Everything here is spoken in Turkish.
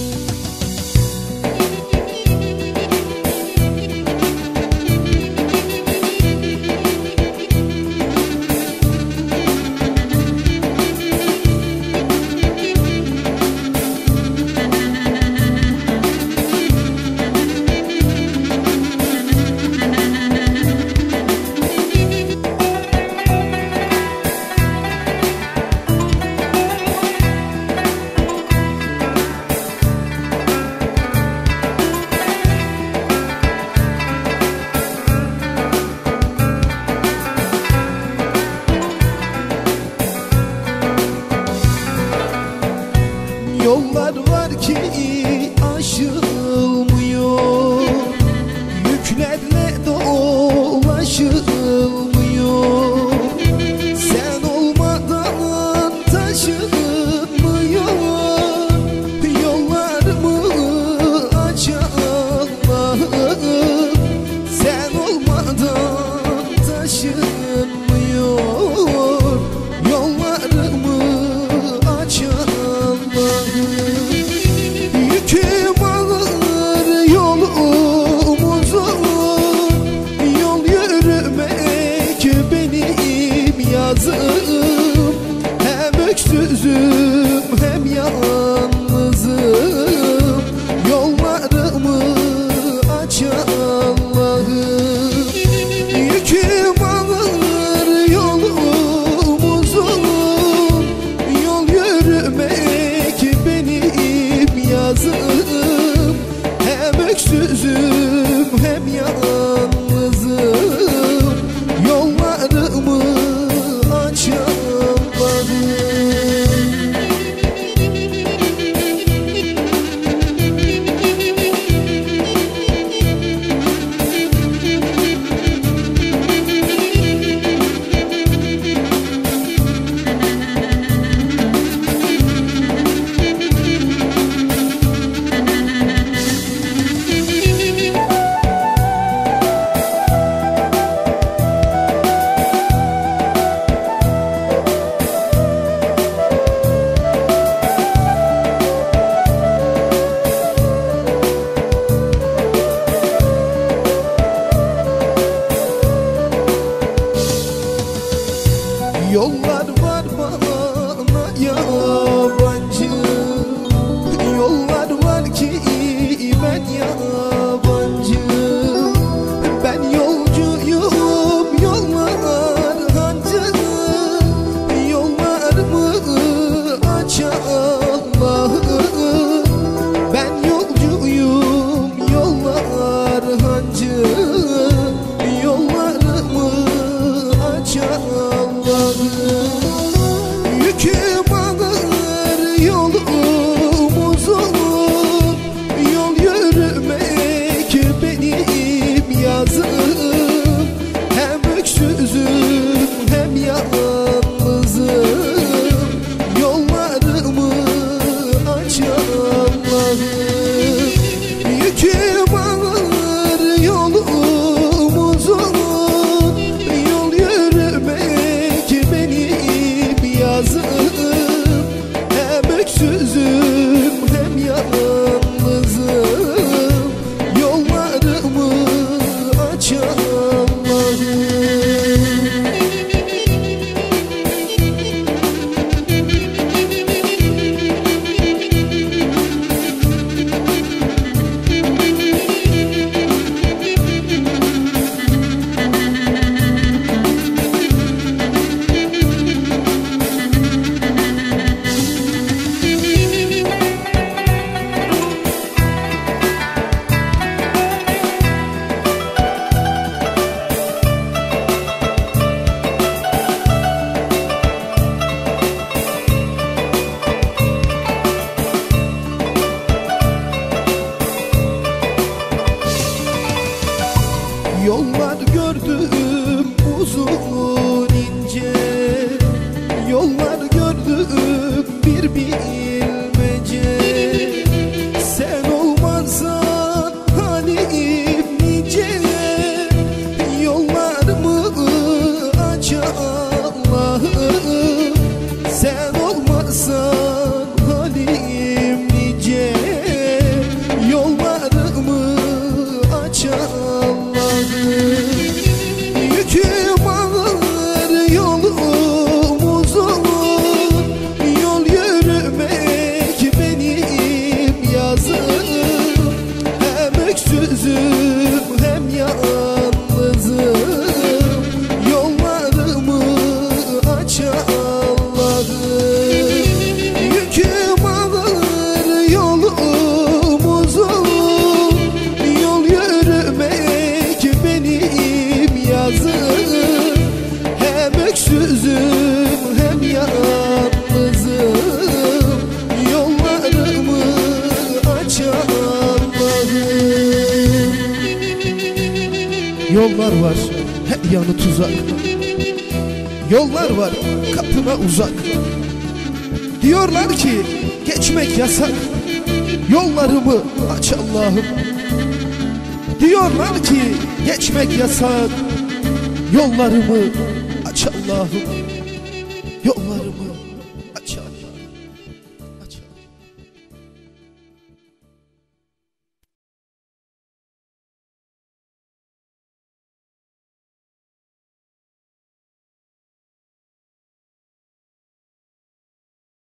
Yollar yazım Hem öksüzüm hem yalnızım. Yollarımı aç Allah'ım. Yüküm alır yolum Yol yürümek benim yazım. Hem öksüzüm hem yalnızım. yollar Yollar var her yanı tuzak. Yollar var kapına uzak. Diyorlar ki geçmek yasak. Yollarımı aç Allah'ım. Diyorlar ki geçmek yasak. Yollarımı aç Allah'ım. Yollarımı